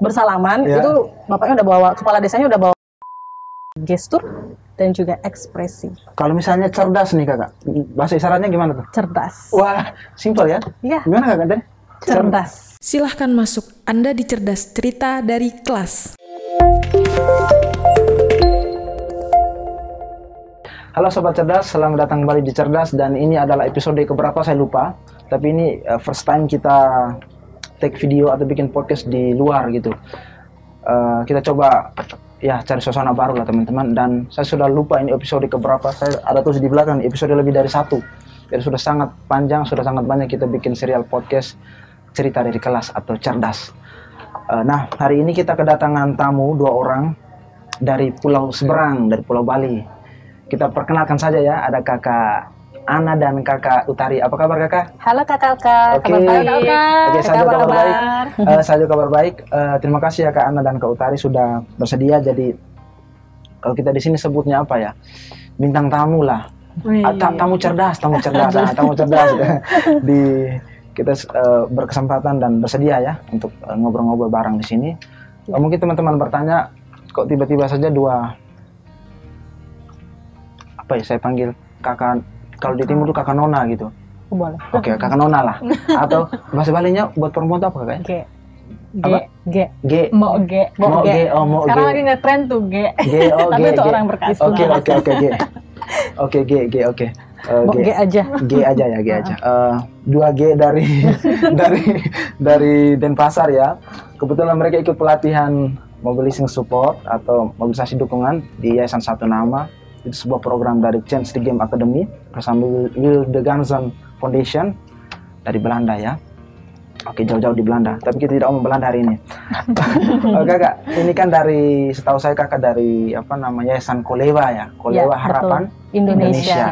bersalaman Ya. itu bapaknya udah bawa kepala desanya udah bawa gestur dan juga ekspresi Kalau misalnya cerdas nih kakak, bahasa isyaratnya gimana tuh? cerdas. Wah, simpel ya. Iya, Gimana kakak Dan? cerdas. Silahkan masuk, Anda di Cerdas Cerita dari kelas. Halo Sobat Cerdas, selamat datang kembali di Cerdas dan ini adalah episode keberapa saya lupa. Tapi ini uh, first time kita take video atau bikin podcast di luar gitu. Uh, kita coba ya cari suasana baru lah teman-teman dan saya sudah lupa ini episode keberapa. Saya ada tulis di belakang episode lebih dari satu. Jadi sudah sangat panjang, sudah sangat banyak kita bikin serial podcast cerita dari kelas atau cerdas. Uh, nah hari ini kita kedatangan tamu dua orang dari Pulau Seberang, dari Pulau Bali kita perkenalkan saja ya ada kakak Ana dan kakak Utari apa kabar kakak? Halo kakak-kakak, Oke. kabar baik? Oke Kakak, saya apa kabar baik. kabar? Eh, saya juga kabar baik. Eh, terima kasih ya kak Ana dan kak Utari sudah bersedia jadi kalau kita di sini sebutnya apa ya bintang tamu lah. Ah, ta- tamu cerdas, tamu cerdas, ah, tamu cerdas di kita eh, berkesempatan dan bersedia ya untuk eh, ngobrol-ngobrol bareng di sini. Eh, mungkin teman-teman bertanya kok tiba-tiba saja dua apa ya saya panggil kakak kalau di timur itu kakak nona gitu. Oh, boleh. Oke, kakak nona lah. Atau bahasa Balinya buat perempuan itu apa kakak? G, G, Apa? G. G. mau G. Mau G. G, oh mau Sekarang G. lagi ngetren tuh G. G, oh Tapi G, untuk G. orang berkas. Oke, oke, oke, G. Oke, G, G, oke. Eh, G aja. G aja ya, G aja. Eh, dua G dari dari dari Denpasar ya. Kebetulan mereka ikut pelatihan mobilising support atau mobilisasi dukungan di Yayasan Satu Nama. Itu sebuah program dari Change the Game Academy bersama Will de Gansen Foundation dari Belanda ya. Oke, jauh-jauh di Belanda. Tapi kita tidak ngomong Belanda hari ini. Oh, kakak, ini kan dari setahu saya kakak dari apa namanya Yayasan Kolewa ya, Kolewa Ya, betul. Harapan Indonesia.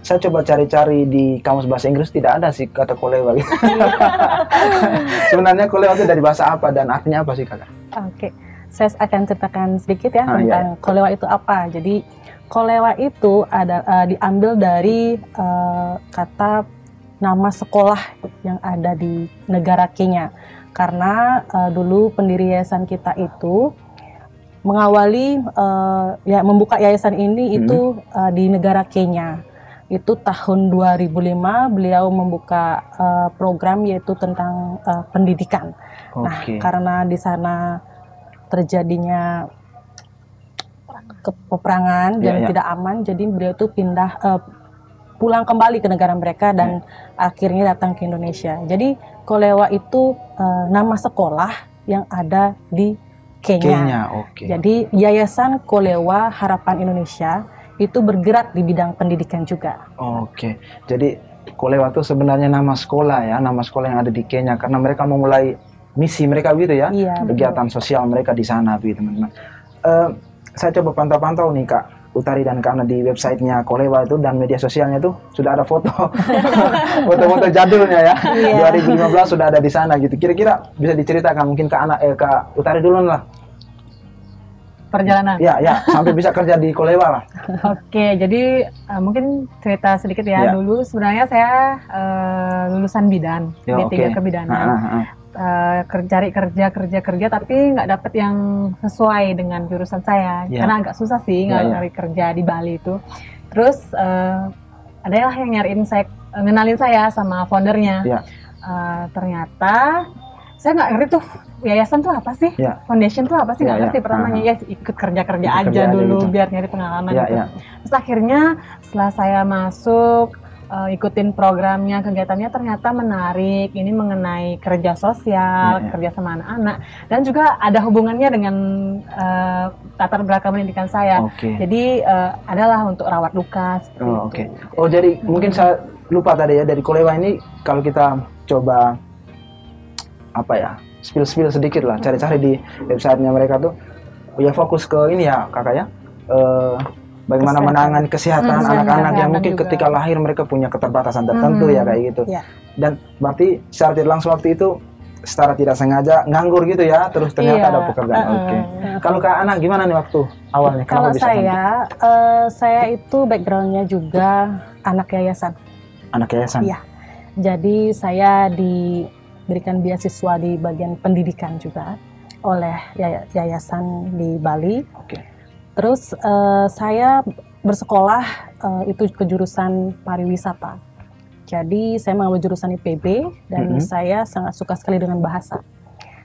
saya coba cari-cari di kamus bahasa Inggris tidak ada sih kata kolewa. gitu. Sebenarnya kolewa itu dari bahasa apa dan artinya apa sih kakak? Oke, saya akan ceritakan sedikit ya Ah, tentang kolewa itu apa. Jadi kolewa itu ada eh, diambil dari eh, kata nama sekolah yang ada di negara Kenya. Karena eh, dulu pendiri yayasan kita itu mengawali eh, ya membuka yayasan ini Hmm. itu eh, di negara Kenya. Itu tahun 2005 beliau membuka eh, program yaitu tentang eh, pendidikan. Nah, Oke. karena di sana terjadinya ke- peperangan Iya, dan iya. tidak aman, jadi beliau itu pindah eh, pulang kembali ke negara mereka dan Iya. akhirnya datang ke Indonesia. Jadi Kolewa itu eh, nama sekolah yang ada di Kenya. Kenya, oke. Jadi Yayasan Kolewa Harapan Indonesia itu bergerak di bidang pendidikan juga. Oke. Jadi kolewa itu sebenarnya nama sekolah ya, nama sekolah yang ada di Kenya karena mereka memulai misi mereka gitu ya, Iya, betul. kegiatan sosial mereka di sana gitu teman-teman. Eh, saya coba pantau-pantau nih kak. Utari dan karena di websitenya Kolewa itu dan media sosialnya tuh sudah ada foto foto-foto jadulnya ya Iya. 2015 sudah ada di sana gitu kira-kira bisa diceritakan mungkin ke anak eh ke Utari dulu lah Perjalanan. ya ya sampai bisa kerja di Kolewa lah Oke, jadi eh, mungkin cerita sedikit ya. Ya. Dulu sebenarnya saya eh, lulusan bidan, Ya, D3 oke. kebidanan. Ah, ah. Ker- cari kerja kerja kerja tapi nggak dapet yang sesuai dengan jurusan saya Ya. karena agak susah sih nggak Ya, ya. cari kerja di Bali itu terus eh, adalah yang nyariin saya ngenalin saya sama foundernya Ya. Eh, ternyata saya nggak ngerti tuh yayasan tuh apa sih Ya. foundation tuh apa sih nggak ya. ngerti pertamanya Aha. ya ikut kerja kerja Ikut aja kerja aja dulu gitu. biar nyari pengalaman ya gitu ya Terus akhirnya setelah saya masuk eh, ikutin programnya kegiatannya ternyata menarik. Ini mengenai kerja sosial, ya. kerja sama anak-anak dan juga ada hubungannya dengan eh, latar belakang pendidikan saya. oke Jadi eh, adalah untuk rawat luka seperti Oh, itu. oke. Oh, jadi mungkin saya lupa tadi ya dari Kolewa ini kalau kita coba apa ya spill-spill sedikit lah, cari-cari di websitenya mereka tuh ya fokus ke ini ya kakak ya. Eh, bagaimana Kesehatan. menangani kesehatan Hmm, anak-anak yang kesehatan mungkin juga. ketika lahir mereka punya keterbatasan tertentu Hmm. ya kayak gitu. Ya. Dan berarti secara tidak langsung waktu itu secara tidak sengaja nganggur gitu ya, terus ternyata Iya, ada pekerjaan. uh-uh. Oke. Kalau kak anak gimana nih waktu awalnya? Kalau bisa saya, eh, saya itu backgroundnya juga anak yayasan. anak yayasan? Iya. Jadi saya diberikan beasiswa di bagian pendidikan juga. oleh yaya- yayasan di Bali. Oke. Terus eh, saya bersekolah eh, itu ke jurusan pariwisata. Jadi saya mengambil jurusan IPB dan Mhm. saya sangat suka sekali dengan bahasa.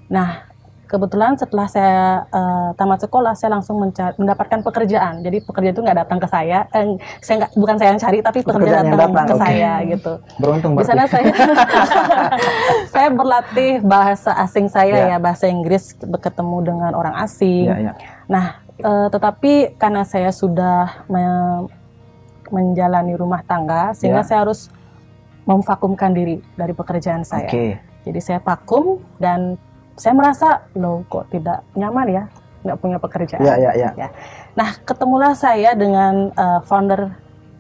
Nah, kebetulan setelah saya eh, tamat sekolah, saya langsung mendapatkan pekerjaan. Jadi pekerjaan itu nggak datang ke saya, eh, saya nggak bukan saya yang cari, tapi pekerjaan Pekerjaan datang, datang, ke oke. saya gitu. Beruntung Di sana saya saya berlatih bahasa asing saya Ya. ya, bahasa Inggris ketemu dengan orang asing. Ya, ya. Nah, eh, tetapi karena saya sudah me- menjalani rumah tangga, sehingga Ya. saya harus memvakumkan diri dari pekerjaan saya. Oke. Jadi saya vakum dan saya merasa, loh kok tidak nyaman ya, nggak punya pekerjaan. Ya, ya, ya. Nah, ketemulah saya dengan eh, founder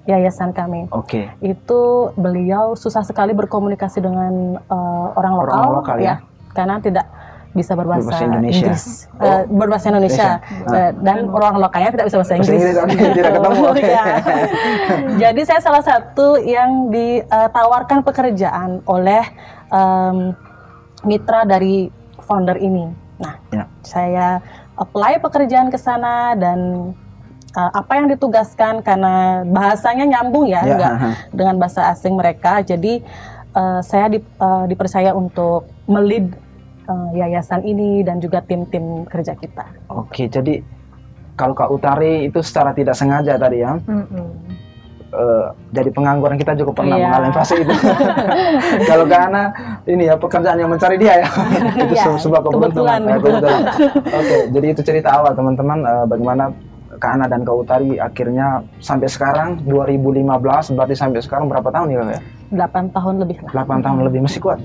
yayasan kami. Oke. Itu beliau susah sekali berkomunikasi dengan eh, orang lokal, Orang lokal, ya. karena tidak bisa berbahasa, Berbahasa Indonesia. Inggris, Oh. Eh, berbahasa Indonesia, Indonesia. Eh, dan orang lokalnya tidak bisa bahasa Bahasa Inggris. Tidak ketemu. Iya. Jadi saya salah satu yang ditawarkan pekerjaan oleh em, mitra dari founder ini. Nah, Ya. saya apply pekerjaan ke sana dan uh, apa yang ditugaskan karena bahasanya nyambung ya, Ya, enggak ha, ha. dengan bahasa asing mereka. Jadi uh, saya di- uh, dipercaya untuk melid uh, yayasan ini dan juga tim-tim kerja kita. Oke, jadi kalau Kak Utari itu secara tidak sengaja tadi ya, Mm-mm. eh, jadi pengangguran kita juga pernah Iya. mengalami fase itu. kalau karena ini ya pekerjaan yang mencari dia ya, itu Iya, se- sebuah kebetulan. Eh, kebetulan. Oke, jadi itu cerita awal teman-teman eh, bagaimana Kak Ana dan Kak Utari akhirnya sampai sekarang 2015 berarti sampai sekarang berapa tahun ya Kak? ya? 8 tahun lebih lah. 8 tahun lebih masih kuat.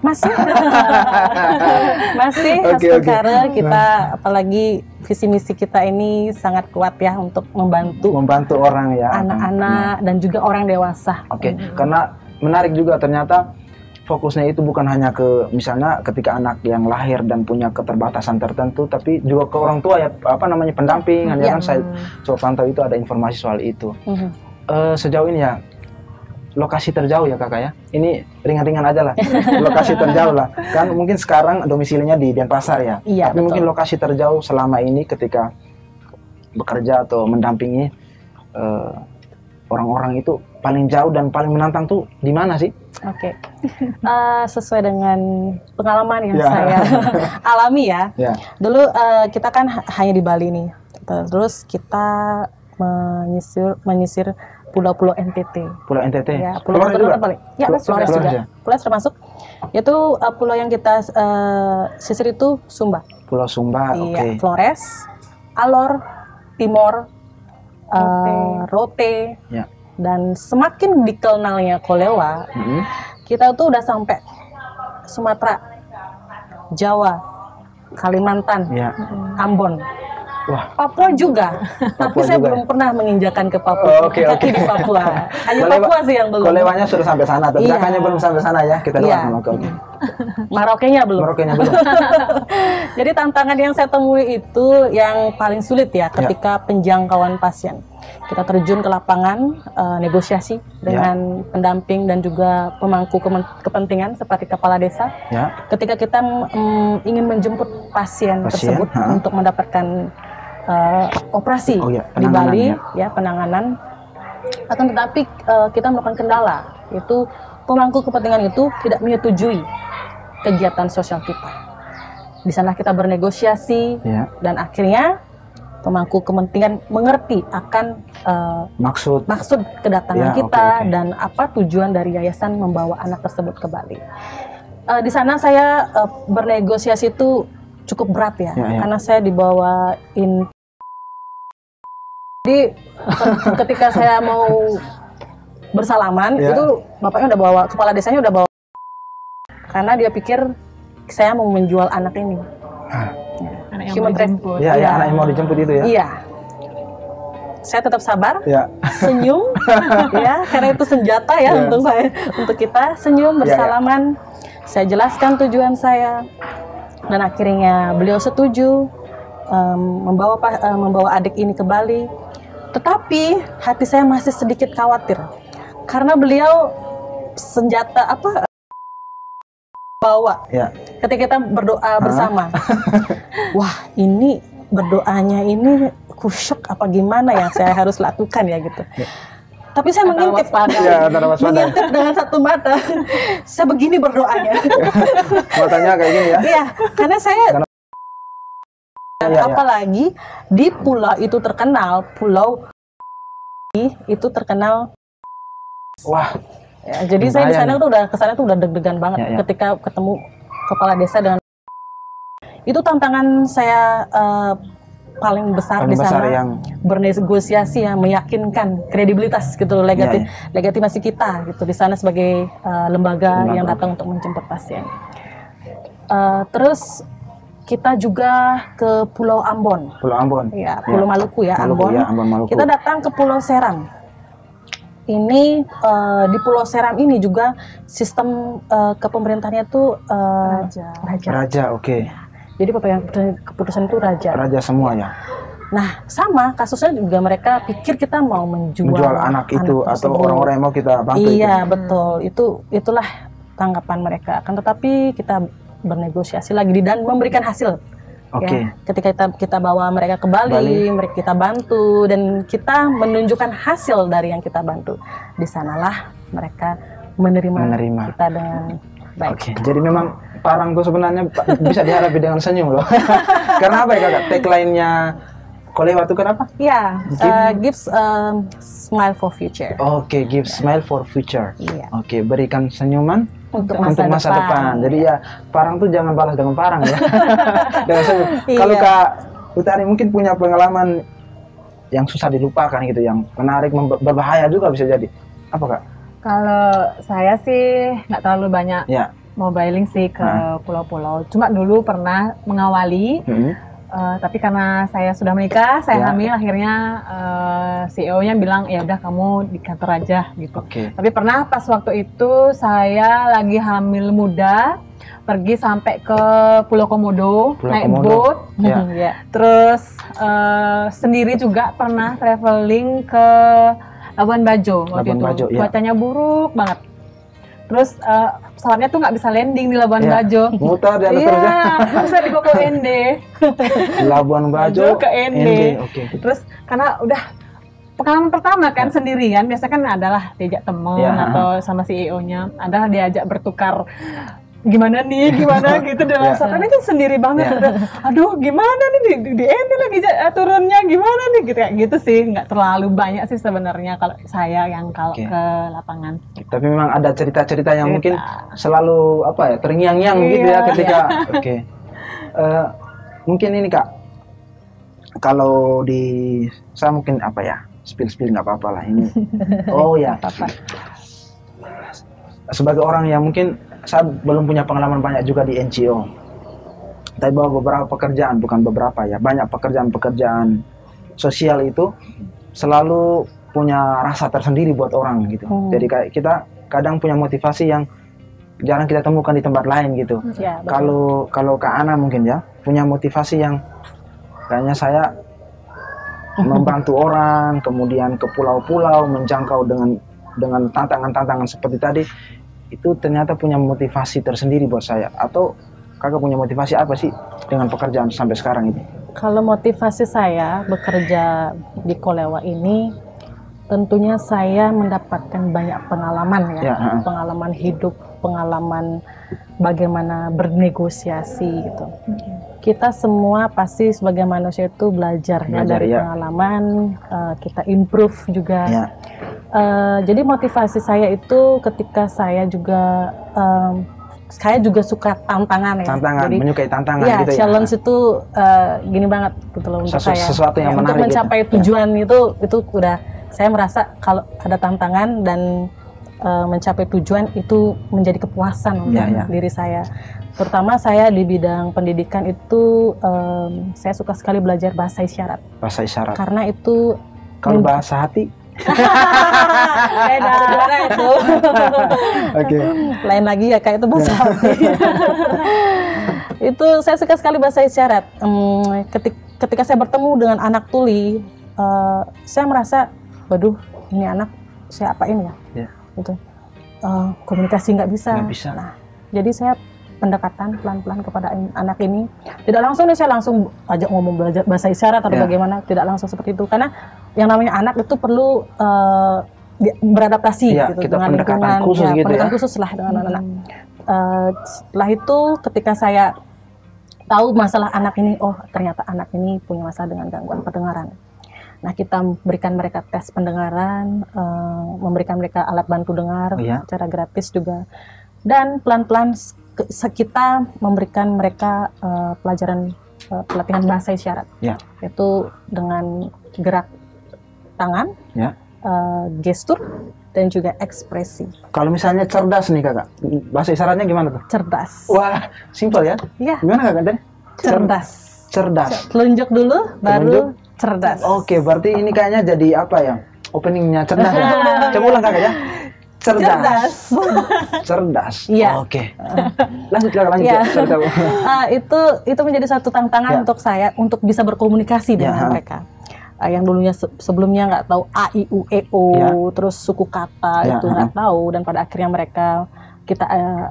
Masih. Masih Oke, oke. Nah. kita apalagi visi misi kita ini sangat kuat ya untuk membantu Membantu orang ya. anak-anak dan juga orang dewasa. Oke, karena menarik juga ternyata fokusnya itu bukan hanya ke misalnya ketika anak yang lahir dan punya keterbatasan tertentu, tapi juga ke orang tua ya apa namanya pendamping. Ya Iya. kan saya coba pantau itu ada informasi soal itu. Mhm. Eh, sejauh ini ya lokasi terjauh ya kakak ya. Ini ringan-ringan aja lah. lokasi terjauh lah. Kan mungkin sekarang domisilinya di Denpasar ya. Iya, Tapi betul. mungkin lokasi terjauh selama ini ketika bekerja atau mendampingi eh, orang-orang itu paling jauh dan paling menantang tuh di mana sih? Oke, Eh, sesuai dengan pengalaman yang Ya. saya alami ya. Ya. Dulu eh, kita kan ha- hanya di Bali nih, terus kita menyisir menyisir pulau-pulau NTT. Pulau NTT. Ya, pulau Flores juga? terpaling. Ya, Flores Flores juga? juga. ya? Flores termasuk. Itu eh, pulau yang kita eh, sisir itu Sumba. Pulau Sumba, oke. Iya, Flores, Alor, Timor, eh, Rote, Ya. dan semakin dikenalnya Kolewa, Mm-mm. kita tuh udah sampai Sumatera, Jawa, Kalimantan, Ya. Ambon, Wah, Papua juga. Tapi Papua saya juga belum pernah menginjakan ke Oh, Papua. oke, kaki oke. di Papua. Hanya Kolewa- Papua sih yang belum. Kolewanya sudah sampai sana, tapi Iya. kakaknya belum sampai sana ya. Kita Iya. doakan. Oke, oke. Marokenya belum. Merokenya belum. Jadi tantangan yang saya temui itu yang paling sulit ya ketika penjangkauan pasien. Kita terjun ke lapangan eh, negosiasi dengan pendamping dan juga pemangku kepentingan seperti kepala desa. ya. Ketika kita mm, ingin menjemput pasien, Pasien, tersebut ha. untuk mendapatkan eh, operasi Oh iya, di Bali, ya. ya penanganan. Akan tetapi eh, kita melakukan kendala, yaitu pemangku kepentingan itu tidak menyetujui kegiatan sosial kita. Di sana kita bernegosiasi Ya. dan akhirnya pemangku kepentingan mengerti akan eh, Maksud maksud kedatangan Ya, kita oke, oke. dan apa tujuan dari yayasan membawa anak tersebut ke Bali. Eh, di sana saya eh, bernegosiasi itu cukup berat ya, Ya, ya. karena saya dibawain. Jadi ke- ketika saya mau bersalaman Ya. itu bapaknya udah bawa kepala desanya udah bawa karena dia pikir saya mau menjual anak ini. Anak yang Human mau dijemput. ya, ya, Iya. anak yang mau dijemput itu ya. Iya. Saya tetap sabar, Ya. senyum ya karena itu senjata ya Iya. untuk saya untuk kita senyum Iya, iya. bersalaman saya jelaskan tujuan saya dan akhirnya beliau setuju em, membawa eh, membawa adik ini ke Bali tetapi hati saya masih sedikit khawatir karena beliau senjata apa bawa Ya. ketika kita berdoa bersama. Wah, ini berdoanya ini kusyuk apa gimana yang saya harus lakukan ya gitu. Tapi saya Antara mengintip. Ya, antara waspada. mengintip dengan satu mata. saya begini berdoanya. Matanya kayak gini ya. Iya, karena saya Karena- Ya, ya. apalagi di pulau itu terkenal, pulau itu terkenal Wah, Ya, jadi saya di sana nih. tuh udah ke sana tuh udah deg-degan banget Ya, ya. ketika ketemu kepala desa dengan itu tantangan saya eh, paling besar paling di besar sana yang bernegosiasi yang meyakinkan kredibilitas gitu loh, legitim Ya, legitimasi kita gitu di sana sebagai eh, lembaga, Lembaga. yang datang untuk menjemput pasien. Eh, terus kita juga ke Pulau Ambon, Pulau Ambon. ya Pulau Maluku ya Maluku, Ambon. ya, Ambon Maluku. Kita datang ke Pulau Seram. Ini eh, di Pulau Seram ini juga sistem eh, kepemerintahannya tuh eh, Raja. raja. Raja, oke. Jadi pemegang keputusan itu raja. Raja semua ya. Nah, sama kasusnya juga mereka pikir kita mau menjual, Menjual anak itu atau orang-orang yang mau kita bantu Iya, itu. betul. Itu itulah tanggapan mereka. Akan tetapi kita bernegosiasi lagi dan memberikan hasil. Oke. Ya, ketika kita kita bawa mereka ke Bali, Bali. mereka kita bantu dan kita menunjukkan hasil dari yang kita bantu. Di sanalah mereka menerima, Menerima. kita dengan baik. Oke, jadi memang Parang tuh sebenarnya bisa dihadapi dengan senyum loh. Karena apa ya kakak? Tagline-nya Kolewa itu kenapa? Ya, Give- uh, gives um, smile for future. Oke, give smile for future. Iya, Oke, berikan senyuman untuk masa, untuk masa depan. Jadi ya, Parang tuh jangan balas dengan Parang ya. Iya. Kalau Kak Utari mungkin punya pengalaman yang susah dilupakan gitu, yang menarik, berbahaya juga bisa jadi. Apa Kak? Kalau saya sih nggak terlalu banyak Ya. mobiling sih ke pulau-pulau. Cuma dulu pernah mengawali, Mm-mm. Eh, tapi karena saya sudah menikah, saya Ya. hamil, akhirnya eh, CEO-nya bilang ya udah kamu di kantor aja gitu. Oke. Tapi pernah pas waktu itu saya lagi hamil muda, pergi sampai ke Pulau Komodo, Pulau naik Komodo. boat, Ya. ya. terus eh, sendiri juga pernah traveling ke Labuan Bajo waktu Labuan itu. Bajo, ya. Cuacanya buruk banget. Terus eh, pesawatnya tuh nggak bisa landing di Labuan Ya. Bajo. Mutar di atas terus ya. Iya, saya dibawa ke ND. Labuan Bajo ke ND. Oke. Terus karena udah pengalaman pertama kan sendirian, biasa kan adalah diajak temen Ya. atau sama CEO-nya, adalah diajak bertukar gimana nih, gimana gitu dalam Ya. saat ini kan sendiri banget. Udah, Aduh, gimana nih di, di ND lagi ja- eh, turunnya gimana nih gitu kayak gitu sih, nggak terlalu banyak sih sebenarnya kalau saya yang kalau Oke. ke lapangan. Tapi memang ada cerita-cerita yang Cerita. mungkin selalu apa ya terngiang-ngiang gitu ya ketika oke Eh, mungkin ini kak kalau di saya mungkin apa ya spill spill nggak apa-apa lah ini oh ya Apa? sebagai orang yang mungkin saya belum punya pengalaman banyak juga di NGO tapi bahwa beberapa pekerjaan bukan beberapa ya banyak pekerjaan-pekerjaan sosial itu selalu punya rasa tersendiri buat orang gitu. Hmm. jadi kayak kita kadang punya motivasi yang jarang kita temukan di tempat lain gitu. Ya, kalau kalau Kak Ana mungkin ya punya motivasi yang kayaknya saya membantu orang kemudian ke pulau-pulau menjangkau dengan dengan tantangan-tantangan seperti tadi itu ternyata punya motivasi tersendiri buat saya. Atau kakak punya motivasi apa sih dengan pekerjaan sampai sekarang itu Kalau motivasi saya bekerja di Kolewa ini, tentunya saya mendapatkan banyak pengalaman ya, Ya, pengalaman hidup, pengalaman bagaimana bernegosiasi gitu. Kita semua pasti sebagai manusia itu belajar, ya Belajar, dari ya. pengalaman, eh, kita improve juga. ya Eh, jadi motivasi saya itu ketika saya juga em, saya juga suka tantangan ya. tantangan Jadi menyukai tantangan Iya, gitu challenge itu eh, gini banget gitu loh untuk Sesu- saya. sesuatu yang Ya, untuk menarik gitu. mencapai Ya. tujuan itu itu udah saya merasa kalau ada tantangan dan eh, mencapai tujuan itu menjadi kepuasan untuk Ya, ya. diri saya. Terutama saya di bidang pendidikan itu em, saya suka sekali belajar bahasa isyarat ya bahasa isyarat karena itu kalau bahasa hati beda Gimana itu. oke lain lagi ya kayak itu bahasa hati. itu saya suka sekali bahasa isyarat. Ketik- ketika saya bertemu dengan anak tuli, eh, saya merasa, waduh, ini anak saya apain ya? Ya. Gitu. Eh, komunikasi nggak bisa. Nggak bisa. Nah, jadi saya pendekatan pelan-pelan kepada anak ini. Tidak langsung nih saya langsung ajak ngomong belajar bahasa isyarat atau Ya. bagaimana, tidak langsung seperti itu. Karena yang namanya anak itu perlu di- beradaptasi Ya, gitu kita dengan pendekatan lingkungan, khusus gitu pendekatan ya. khusus lah dengan anak-anak. Eh, setelah itu ketika saya tahu masalah anak ini, oh ternyata anak ini punya masalah dengan gangguan pendengaran. Nah kita berikan mereka tes pendengaran, eh, memberikan mereka alat bantu dengar Oh, ya. secara gratis juga, dan pelan-pelan kita memberikan mereka eh, pelajaran eh, pelatihan bahasa isyarat, Ya. yaitu dengan gerak tangan, Ya. eh, gestur, dan juga ekspresi, Kalau misalnya cerdas nih kakak, bahasa isyaratnya gimana tuh? cerdas. Wah, simpel ya. Iya, Gimana kakak? Dan? cerdas. Cerdas. Telunjuk dulu, baru cerdas. Oke, berarti ini kayaknya jadi apa ya? Openingnya cerdas ya. Coba ulang kakak ya. Cerdas. Cerdas. Cerdas. Iya. Oke. Lanjut kakak lanjut. Iya. ya. Ah, itu itu menjadi satu tantangan Ya. untuk saya untuk bisa berkomunikasi Ya. dengan mereka. Ah, yang dulunya se- sebelumnya nggak tahu a i u e o, Ya. terus suku kata Ya, itu nggak tahu dan pada akhirnya mereka kita eh,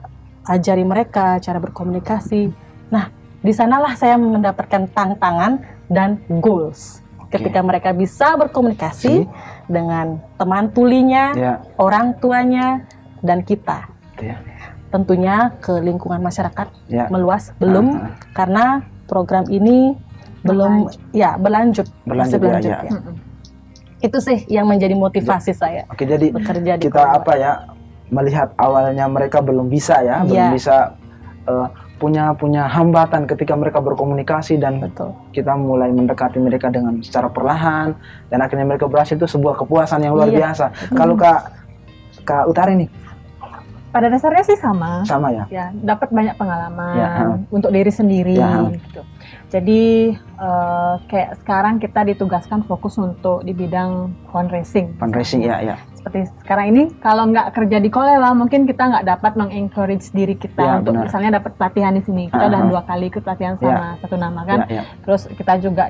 ajari mereka cara berkomunikasi. Nah, di sanalah saya mendapatkan tantangan dan goals. Oke. Ketika mereka bisa berkomunikasi Si. dengan teman tulinya, Ya. orang tuanya, dan kita. Ya. Tentunya ke lingkungan masyarakat Ya. meluas belum Ah, ah. karena program ini belum ya berlanjut, Berlanjut, masih berlanjut ya, ya. ya. Itu sih yang menjadi motivasi saya Oke, jadi bekerja di kita Kolombo. apa ya melihat awalnya mereka belum bisa ya, belum Iya. bisa eh, punya punya hambatan ketika mereka berkomunikasi dan betul. kita mulai mendekati mereka dengan secara perlahan dan akhirnya mereka berhasil itu sebuah kepuasan yang luar Iya. biasa. Kalau kak kak Utari nih Pada dasarnya sih sama. sama ya. ya dapat banyak pengalaman Ya, ha. untuk diri sendiri Ya, gitu. Jadi eh, kayak sekarang kita ditugaskan fokus untuk di bidang fundraising. Fundraising ya ya. Seperti sekarang ini kalau nggak kerja di Kolewa mungkin kita nggak dapat mengencourage diri kita Ya, untuk benar. misalnya dapat pelatihan di sini. Kita Ha, udah ha. dua kali ikut pelatihan sama satu nama kan. Ya, ya. Terus kita juga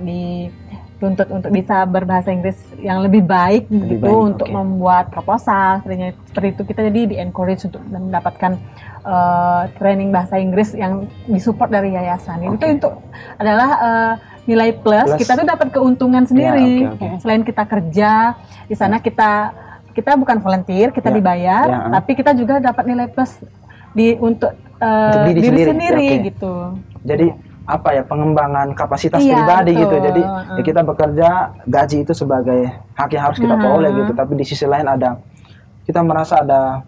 dituntut untuk bisa berbahasa Inggris yang lebih baik Lebih gitu baik, untuk oke. membuat proposal seperti seperti itu kita jadi di encourage untuk mendapatkan eh, training bahasa Inggris yang disupport dari yayasan itu Oke. untuk adalah eh, nilai plus, Plus. kita tuh dapat keuntungan sendiri oke, oke. selain kita kerja di sana kita kita bukan volunteer kita Ya, dibayar ya, ah. tapi kita juga dapat nilai plus di untuk, eh, Untuk diri diri, sendiri, sendiri, ya, oke. gitu Jadi apa ya pengembangan kapasitas Iya, pribadi betul. gitu. Jadi ya Heeh. kita bekerja gaji itu sebagai hak yang harus kita Mhm. peroleh gitu. Tapi di sisi lain ada kita merasa ada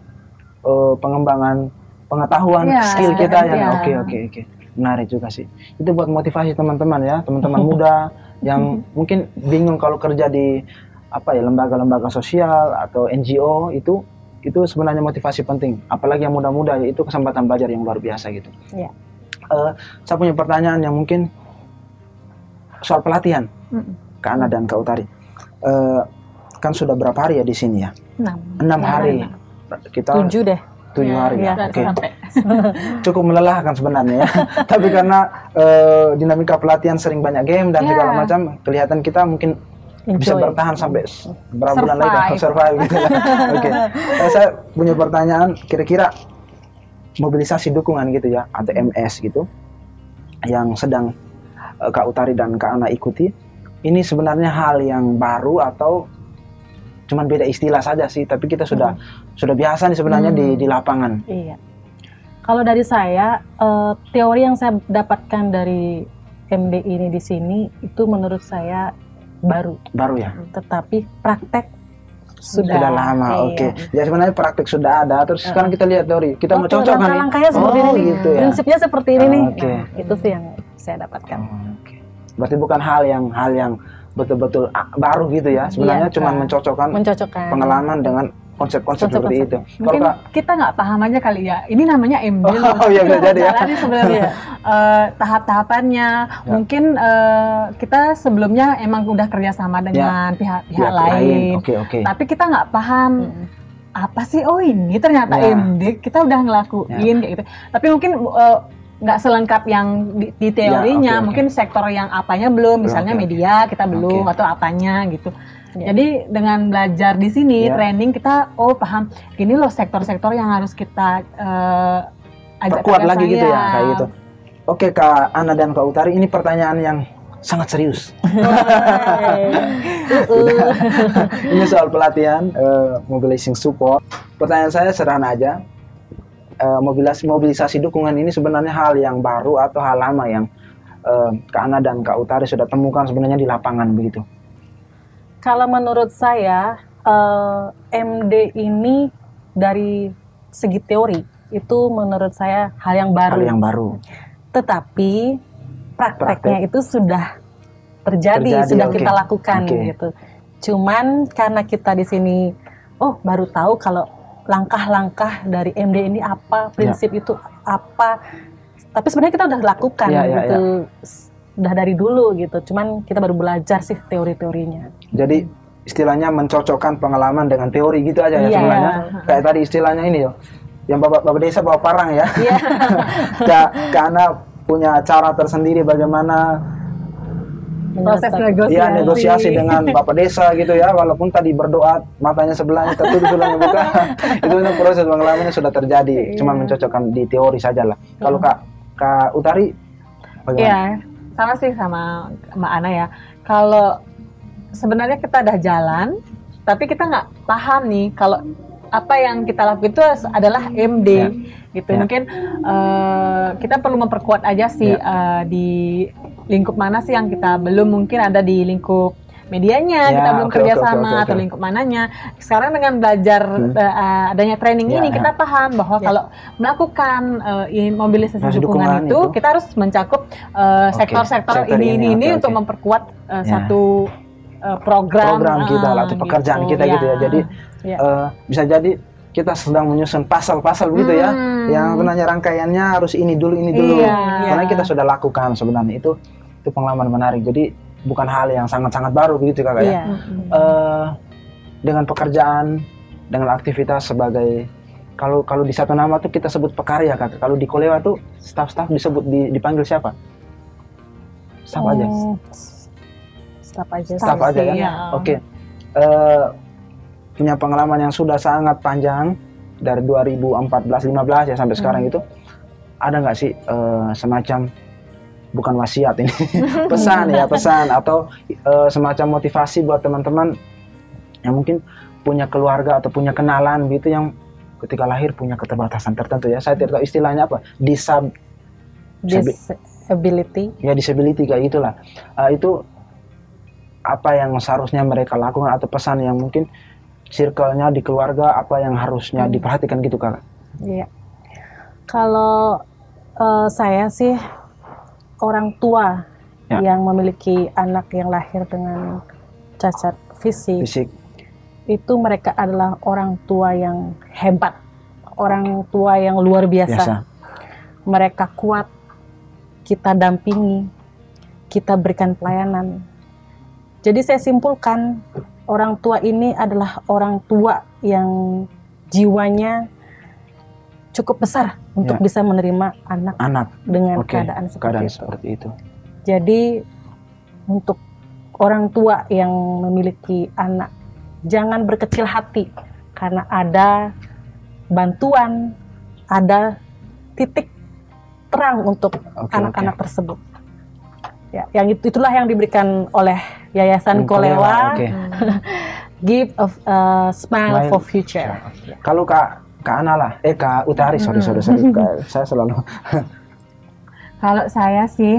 eh, pengembangan pengetahuan Iya, skill kita yang iya. oke oke oke menarik juga sih. Itu buat motivasi teman-teman ya teman-teman muda yang mungkin bingung kalau kerja di apa ya lembaga-lembaga sosial atau NGO itu itu sebenarnya motivasi penting. Apalagi yang muda-muda ya, itu kesempatan belajar yang luar biasa gitu. Iya. Eh, saya punya pertanyaan yang mungkin soal pelatihan Mm-mm. ke Ana dan ke Utari. Eh, kan sudah berapa hari ya di sini ya? enam Enam hari. Kita Tujuh deh. tujuh hari ya. iya, Oke. sampai Cukup melelahkan sebenarnya ya. Tapi karena eh, dinamika pelatihan sering banyak game dan Ya. segala macam, kelihatan kita mungkin bisa Enjoy. bertahan sampai berapa bulan lagi Survive. gitu ya. Oke. Eh, saya punya pertanyaan kira-kira mobilisasi dukungan gitu ya atau MS gitu yang sedang eh, Kak Utari dan Kak Ana ikuti. Ini sebenarnya hal yang baru atau cuman beda istilah saja sih tapi kita sudah sudah biasa nih sebenarnya di Hmm. di lapangan. Iya. Kalau dari saya, eh, teori yang saya dapatkan dari MB ini di sini itu menurut saya baru, baru ya? Tetapi praktek sudah. sudah lama Iya. oke jadi sebenarnya praktik sudah ada terus sekarang kita lihat teori kita mau Betul, cocok kan nih langkah-langkahnya seperti oh, ini nih. gitu ya Prinsipnya seperti ini nih. Oke. Nah, itu sih yang saya dapatkan. Oh, oke. Berarti bukan hal yang hal yang betul-betul baru gitu ya. Sebenarnya Iya, cuma mencocokkan Mencocokkan. pengalaman dengan konsep-konsep seperti itu. Konsep-konsep. Kalau mungkin Kak, kita nggak paham aja kali ya ini namanya MB loh. Oh, iya, bisa jadi ya. Sebenarnya eh, tahap-tahapannya Ya. mungkin eh, kita sebelumnya emang udah kerjasama dengan pihak-pihak pihak lain Oke, oke. tapi kita nggak paham Mm. apa sih oh ini ternyata Ya. MD kita udah ngelakuin kayak gitu tapi mungkin eh, nggak selengkap yang di, di teorinya oke, oke. mungkin sektor yang apanya belum misalnya oke. media kita belum Oke. atau apanya gitu Ya. jadi dengan belajar di sini Ya. training kita oh paham gini loh sektor-sektor yang harus kita eh, ajak kakak lagi gitu ya kayak gitu. Oke Kak Ana dan Kak Utari ini pertanyaan yang sangat serius. ini soal pelatihan eh, mobilizing support. Pertanyaan saya sederhana aja. Eh, mobilisasi, mobilisasi dukungan ini sebenarnya hal yang baru atau hal lama yang eh, Kak Ana dan Kak Utari sudah temukan sebenarnya di lapangan begitu. Kalau menurut saya eh, MD ini dari segi teori itu menurut saya hal yang baru. Hal yang baru. Tetapi prakteknya itu sudah terjadi, Terjadi, sudah oke. kita lakukan Oke. gitu. Cuman karena kita di sini oh baru tahu kalau langkah-langkah dari MD ini apa, prinsip itu apa. Tapi sebenarnya kita udah lakukan Ya, ya, gitu. S- Udah dari dulu gitu. Cuman kita baru belajar sih teori-teorinya. Jadi istilahnya mencocokkan pengalaman dengan teori gitu aja ya Iya. sebenarnya. Kayak tadi istilahnya ini yo. Yang Bapak Bapak Desa bawa parang ya. Iya. Kak Ana punya cara tersendiri bagaimana proses Menyelesaikan. negosiasi. ya negosiasi dengan Bapak Desa gitu ya. Walaupun tadi berdoa matanya sebelahnya tertutup sebelahnya buka. itu proses pengalamannya sudah terjadi. Cuma mencocokkan di teori saja lah. Kalau Kak Kak Utari bagaimana? Iya, sama sih sama Mbak Ana ya. Kalau sebenarnya kita udah jalan, tapi kita nggak paham nih kalau apa yang kita lakukan itu adalah MD Ya. gitu. Ya. Mungkin eh, kita perlu memperkuat aja sih Ya. eh, di lingkup mana sih yang kita belum mungkin ada di lingkup medianya Ya, kita belum oke, kerja sama oke, atau oke. lingkup mananya. Sekarang dengan belajar Hmm. eh, adanya training Ya, ini ya. kita paham bahwa Ya. kalau melakukan i- mobilisasi Mobilisasi dukungan dukungan itu, itu. kita harus mencakup sektor-sektor sektor ini ini ini, ini oke, untuk oke. memperkuat eh, Ya. satu eh, program program kita lah, atau pekerjaan kita gitu ya. Jadi Ya. eh, bisa jadi kita sedang menyusun pasal-pasal begitu ya. Hmm. Yang sebenarnya rangkaiannya harus ini dulu ini dulu. Iya. Karena kita sudah lakukan sebenarnya itu itu pengalaman menarik. Jadi bukan hal yang sangat-sangat baru begitu kakak ya. Iya. Mm-mm. Eh, dengan pekerjaan, dengan aktivitas sebagai kalau kalau di satu nama tuh kita sebut pekarya kakak. Kalau di Kolewa tuh staff-staff disebut di- dipanggil siapa? Staff aja. Oh, Staff aja. Staff Staff aja sih, ya. ya. Oke. Eh, punya pengalaman yang sudah sangat panjang dari 2014-15 ya sampai sekarang itu ada nggak sih eh, semacam bukan wasiat ini pesan ya pesan atau eh, semacam motivasi buat teman-teman yang mungkin punya keluarga atau punya kenalan gitu yang ketika lahir punya keterbatasan tertentu ya saya tidak tahu istilahnya apa disab Disability. ya disability kayak gitulah Eh, itu apa yang seharusnya mereka lakukan atau pesan yang mungkin circle-nya di keluarga apa yang harusnya Hmm. diperhatikan gitu kak Iya. Kalau eh, saya sih orang tua Ya. yang memiliki anak yang lahir dengan cacat fisik, fisik itu mereka adalah orang tua yang hebat, orang tua yang luar biasa. biasa Mereka kuat, kita dampingi, kita berikan pelayanan. Jadi saya simpulkan orang tua ini adalah orang tua yang jiwanya cukup besar untuk Ya. bisa menerima anak anak dengan Oke, keadaan seperti keadaan itu. seperti itu Jadi untuk orang tua yang memiliki anak jangan berkecil hati karena ada bantuan, ada titik terang untuk anak-anak oke. tersebut. Ya, yang itu itulah yang diberikan oleh Yayasan Kolewa, oke. Give a uh, Smile Smile. for Future. kalau kak kak Ana lah eh kak Utari sorry sorry sorry Kak, saya selalu Kalau saya sih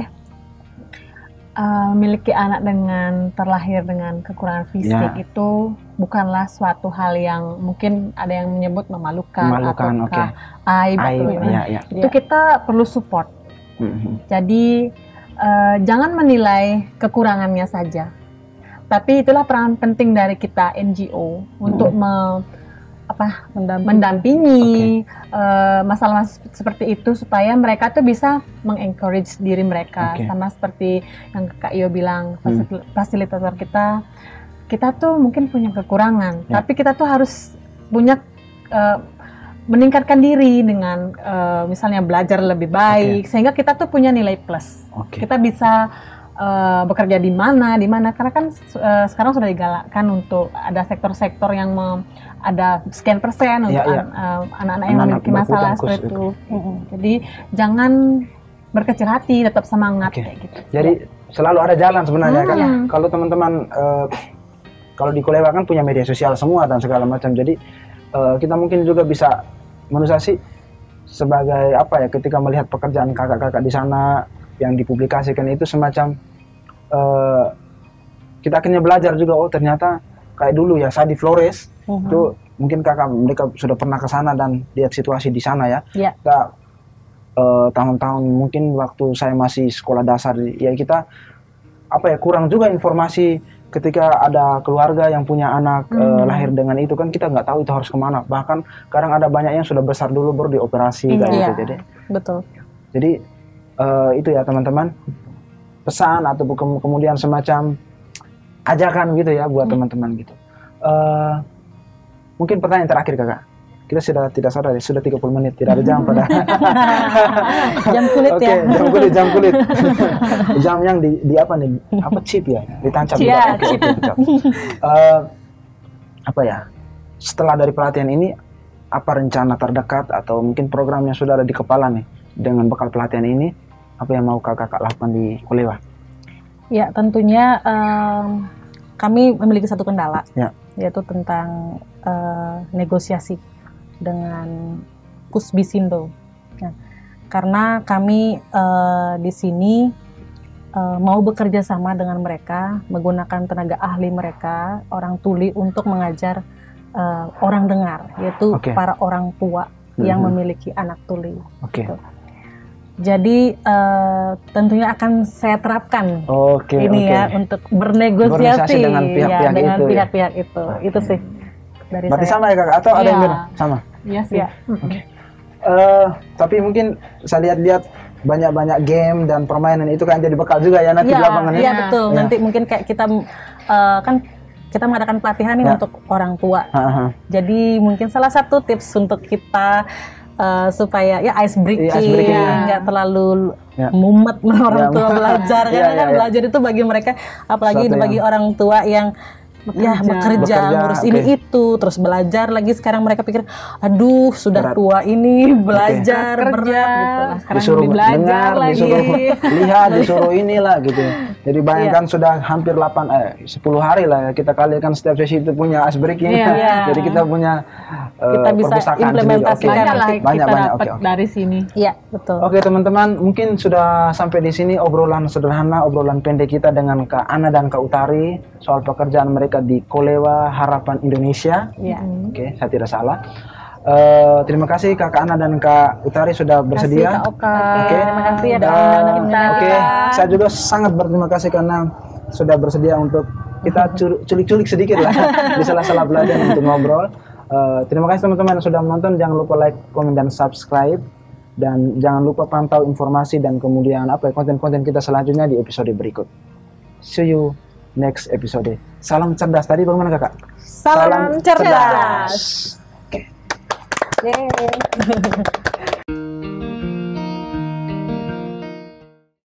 memiliki anak dengan terlahir dengan kekurangan fisik Ya. itu bukanlah suatu hal yang mungkin ada yang menyebut memalukan, memalukan ataukah aib, aib ya ya Itu kita perlu support. Mhm. Jadi eh, jangan menilai kekurangannya saja. Tapi itulah peran penting dari kita NGO untuk me- apa Mendampingi. mendampingi eh, masalah-masalah seperti itu supaya mereka tuh bisa mengencourage diri mereka Oke. sama seperti yang Kak Iyo bilang Hmm. fasil- fasilitator kita kita tuh mungkin punya kekurangan Ya. tapi kita tuh harus punya eh, meningkatkan diri dengan eh, misalnya belajar lebih baik sehingga kita tuh punya nilai plus oke kita bisa eh, bekerja di mana, di mana karena kan eh, sekarang sudah digalakkan untuk ada sektor-sektor yang mem- ada sekian persen untuk Iya, iya. an- eh, anak-anak yang Anak-anak memiliki masalah seperti khusus itu. Mm-mm. Jadi jangan berkecil hati, tetap semangat Oke. kayak gitu. Jadi selalu ada jalan sebenarnya kan. Hmm. Kalau teman-teman eh, kalau di Kolewa kan punya media sosial semua dan segala macam. Jadi eh, kita mungkin juga bisa menurut saya sih sebagai apa ya ketika melihat pekerjaan kakak-kakak di sana yang dipublikasikan itu semacam eh, kita akhirnya belajar juga oh ternyata kayak dulu ya saya di Flores Mhm. itu mungkin kakak mereka sudah pernah ke sana dan lihat situasi di sana ya. Ya. Kita eh, tahun-tahun mungkin waktu saya masih sekolah dasar ya kita apa ya kurang juga informasi ketika ada keluarga yang punya anak eh, Hmm. lahir dengan itu kan kita nggak tahu itu harus ke mana bahkan kadang ada banyak yang sudah besar dulu baru dioperasi Iya. kayak gitu Iya. jadi Betul. jadi eh, itu ya teman-teman pesan atau ke- kemudian semacam ajakan gitu ya buat Hmm. teman-teman gitu. Eh, mungkin pertanyaan terakhir kakak. Kita sudah tidak sadar ya, sudah 30 menit tidak ada jam pada. Jam kulit Oke, ya. jam kulit, jam kulit. jam yang di, di apa nih? Apa chip ya? Ditancap Chip. juga. Iya, Oke, oke, ditancap. Eh, apa ya? Setelah dari pelatihan ini apa rencana terdekat atau mungkin program yang sudah ada di kepala nih dengan bekal pelatihan ini apa yang mau kakak lakukan di Kolewa? Ya, tentunya em, kami memiliki satu kendala, Ya. yaitu tentang eh, negosiasi dengan Kusbisindo. Nah, karena kami eh, di sini eh, mau bekerja sama dengan mereka, menggunakan tenaga ahli mereka, orang tuli untuk mengajar eh, orang dengar, yaitu Oke. para orang tua yang Mhm. memiliki anak tuli. Oke. Jadi eh, tentunya akan saya terapkan Oke, ini oke. ya untuk bernegosiasi Bernegosiasi dengan ya, pihak-pihak dengan itu ya. pihak-pihak itu. Oke. Itu sih dari Berarti saya. sama ya kakak atau ada yang Iya. beda? Sama. Iya sih. Iya. Mm-mm. Eh, tapi mungkin saya lihat-lihat banyak-banyak game dan permainan itu kan jadi bekal juga ya nanti di Iya, lapangan iya ya. betul. Iya. Nanti mungkin kayak kita eh, kan kita mengadakan pelatihan nih Ya. untuk orang tua. Hahaha. Jadi mungkin salah satu tips untuk kita eh, supaya ya ice breaking, Iya, ice breaking, ya. nggak terlalu Ya. mumet orang Ya, tua belajar karena iya, kan iya. belajar itu bagi mereka apalagi Sesuatu bagi orang tua yang ya Bekerja. bekerja, Bekerja, ngurus oke. ini itu terus belajar lagi sekarang mereka pikir aduh sudah Berat. tua ini belajar Kerja, berat gitu lah. sekarang disuruh belajar dengar, lagi. disuruh lihat, disuruh inilah gitu. Jadi bayangkan sudah hampir 8 eh 10 hari lah ya kita kali kan setiap sesi itu punya ice breaking. Iya. Iya. Jadi kita punya eh, Kita bisa perpustakaan sendiri. implementasikan. Oke. Banyak lah Banyak, kita banyak. dapat Oke, oke. dari sini. Iya betul. Oke teman-teman, mungkin sudah sampai di sini obrolan sederhana, obrolan pendek kita dengan Kak Ana dan Kak Utari soal pekerjaan mereka di Kolewa Harapan Indonesia. Iya. Oke, saya tidak salah. Eh, terima kasih Kak Ana dan Kak Utari sudah bersedia. Kasih Kak Oka. Oke. Terima kasih ya Dan- undang kita. Oke, saya juga sangat berterima kasih karena sudah bersedia untuk kita culik-culik sedikit lah di salah-salah belajar untuk ngobrol. Eh, terima kasih teman-teman yang sudah menonton. Jangan lupa like, komen, dan subscribe. Dan jangan lupa pantau informasi dan kemudian apa ya, konten-konten kita selanjutnya di episode berikut. See you next episode. Salam cerdas tadi bagaimana kakak? Salam cerdas. Oke. Yeay.